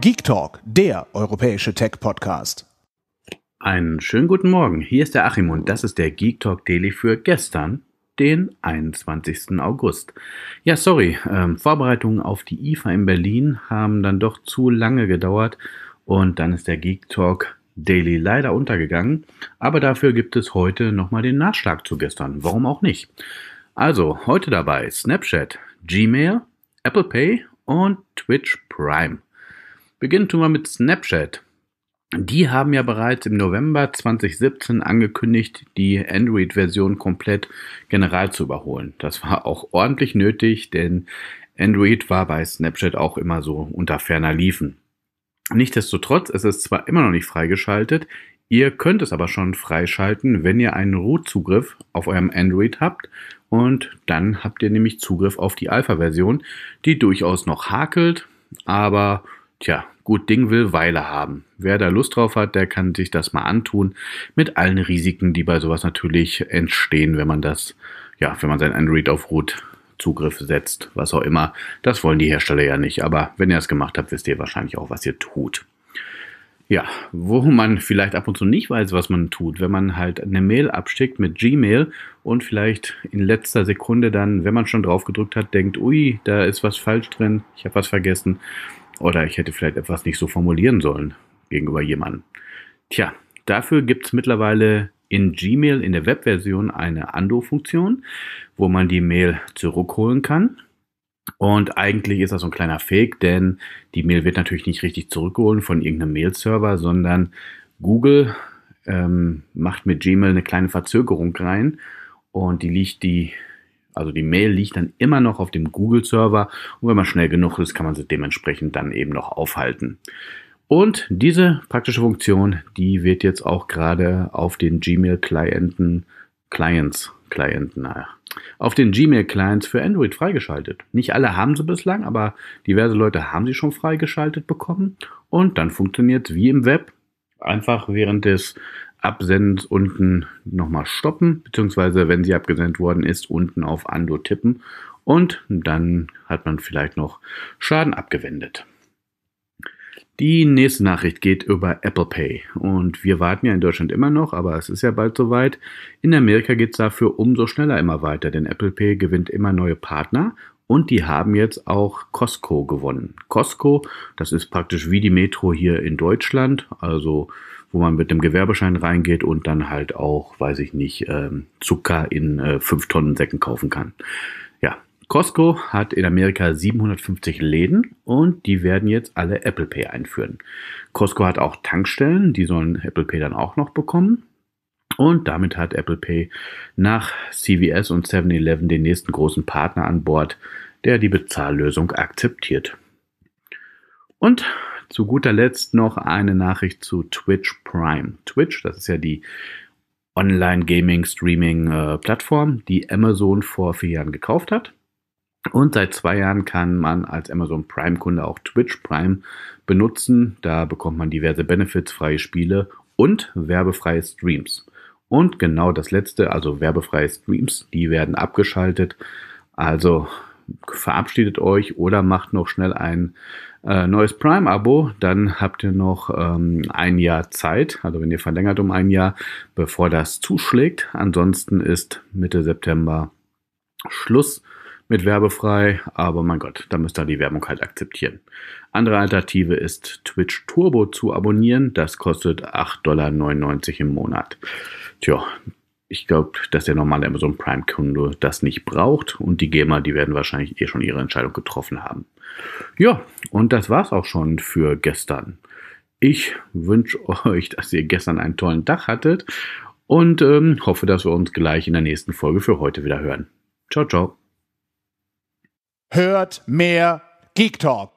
Geek Talk, der europäische Tech-Podcast. Einen schönen guten Morgen. Hier ist der Achim und das ist der Geek Talk Daily für gestern, den 21. August. Ja, sorry, ähm, Vorbereitungen auf die IFA in Berlin haben dann doch zu lange gedauert und dann ist der Geek Talk Daily leider untergegangen. Aber dafür gibt es heute nochmal den Nachschlag zu gestern. Warum auch nicht? Also, heute dabei Snapchat, Gmail, Apple Pay und Twitch Prime. Beginnen tun wir mit Snapchat. Die haben ja bereits im November 2017 angekündigt, die Android-Version komplett general zu überholen. Das war auch ordentlich nötig, denn Android war bei Snapchat auch immer so unter ferner Liefen. Nichtsdestotrotz ist es zwar immer noch nicht freigeschaltet, ihr könnt es aber schon freischalten, wenn ihr einen Root-Zugriff auf eurem Android habt und dann habt ihr nämlich Zugriff auf die Alpha-Version, die durchaus noch hakelt, aber Tja, gut Ding will Weile haben. Wer da Lust drauf hat, der kann sich das mal antun, mit allen Risiken, die bei sowas natürlich entstehen, wenn man das, ja, wenn man sein Android auf Root Zugriff setzt, was auch immer. Das wollen die Hersteller ja nicht, aber wenn ihr es gemacht habt, wisst ihr wahrscheinlich auch, was ihr tut. Ja, wo man vielleicht ab und zu nicht weiß, was man tut, wenn man halt eine Mail abschickt mit Gmail und vielleicht in letzter Sekunde dann, wenn man schon drauf gedrückt hat, denkt, ui, da ist was falsch drin, ich habe was vergessen oder ich hätte vielleicht etwas nicht so formulieren sollen gegenüber jemandem. Tja, dafür gibt es mittlerweile in Gmail in der Webversion eine Undo-Funktion, wo man die Mail zurückholen kann. Und eigentlich ist das so ein kleiner Fake, denn die Mail wird natürlich nicht richtig zurückgeholt von irgendeinem Mail-Server, sondern Google ähm, macht mit Gmail eine kleine Verzögerung rein und die liegt die also die Mail liegt dann immer noch auf dem Google-Server und wenn man schnell genug ist, kann man sie dementsprechend dann eben noch aufhalten. Und diese praktische Funktion, die wird jetzt auch gerade auf den Gmail-Klienten, Clients, Klienten, naja, auf den Gmail-Clients für Android freigeschaltet. Nicht alle haben sie bislang, aber diverse Leute haben sie schon freigeschaltet bekommen. Und dann funktioniert es wie im Web. Einfach während des Absendens unten nochmal stoppen, beziehungsweise wenn sie abgesendet worden ist, unten auf Ando tippen und dann hat man vielleicht noch Schaden abgewendet. Die nächste Nachricht geht über Apple Pay und wir warten ja in Deutschland immer noch, aber es ist ja bald soweit. In Amerika geht es dafür umso schneller immer weiter, denn Apple Pay gewinnt immer neue Partner und die haben jetzt auch Costco gewonnen. Costco, das ist praktisch wie die Metro hier in Deutschland, also wo man mit dem Gewerbeschein reingeht und dann halt auch, weiß ich nicht, ähm, Zucker in äh, 5 Tonnen Säcken kaufen kann. Ja, Costco hat in Amerika 750 Läden und die werden jetzt alle Apple Pay einführen. Costco hat auch Tankstellen, die sollen Apple Pay dann auch noch bekommen. Und damit hat Apple Pay nach CVS und 7-Eleven den nächsten großen Partner an Bord, der die Bezahllösung akzeptiert. Und zu guter Letzt noch eine Nachricht zu Twitch Prime. Twitch, das ist ja die Online-Gaming-Streaming-Plattform, die Amazon vor vier Jahren gekauft hat. Und seit zwei Jahren kann man als Amazon Prime-Kunde auch Twitch Prime benutzen. Da bekommt man diverse Benefits, freie Spiele und werbefreie Streams. Und genau das letzte, also werbefreie Streams, die werden abgeschaltet. Also verabschiedet euch oder macht noch schnell ein äh, neues Prime-Abo, dann habt ihr noch ähm, ein Jahr Zeit, also wenn ihr verlängert um ein Jahr, bevor das zuschlägt. Ansonsten ist Mitte September Schluss mit werbefrei, aber mein Gott, da müsst ihr die Werbung halt akzeptieren. Andere Alternative ist Twitch Turbo zu abonnieren. Das kostet 8,99 Dollar im Monat. Tja, ich glaube, dass der normale Amazon Prime-Kunde das nicht braucht und die Gamer, die werden wahrscheinlich eh schon ihre Entscheidung getroffen haben. Ja, und das war's auch schon für gestern. Ich wünsche euch, dass ihr gestern einen tollen Tag hattet und ähm, hoffe, dass wir uns gleich in der nächsten Folge für heute wieder hören. Ciao, ciao. Hört mehr Geek Talk.